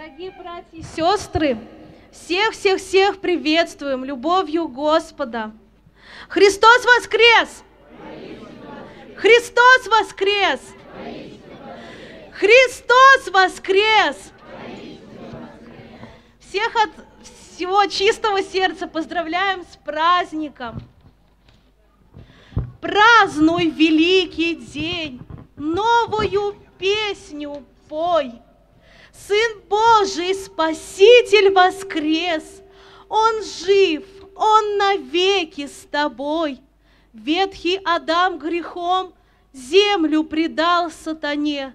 Дорогие братья и сестры, всех-всех-всех приветствуем любовью Господа. Христос воскрес! Христос воскрес! Христос воскрес! Всех от всего чистого сердца поздравляем с праздником. Празднуй великий день, новую песню пой. Сын Божий, Спаситель воскрес, Он жив, Он навеки с тобой. Ветхий Адам грехом землю предал сатане.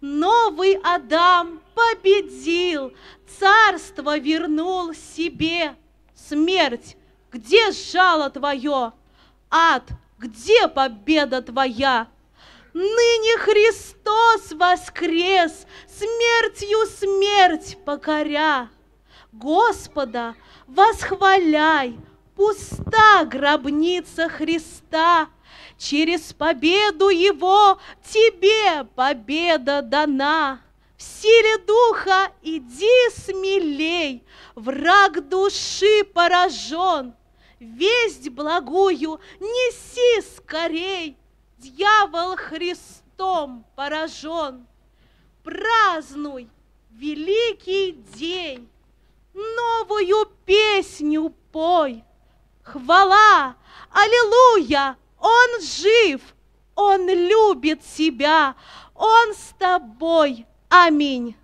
Новый Адам победил, царство вернул себе. Смерть, где жало твое? Ад, где победа твоя? Ныне Христос воскрес, смертью смерть покоря. Господа восхваляй, пуста гробница Христа, Через победу Его тебе победа дана. В силе духа иди смелей, враг души поражен. Весть благую неси скорей, дьявол Христом поражен. Празднуй великий день, новую песню пой. Хвала, аллилуйя, Он жив, Он любит себя, Он с тобой. Аминь.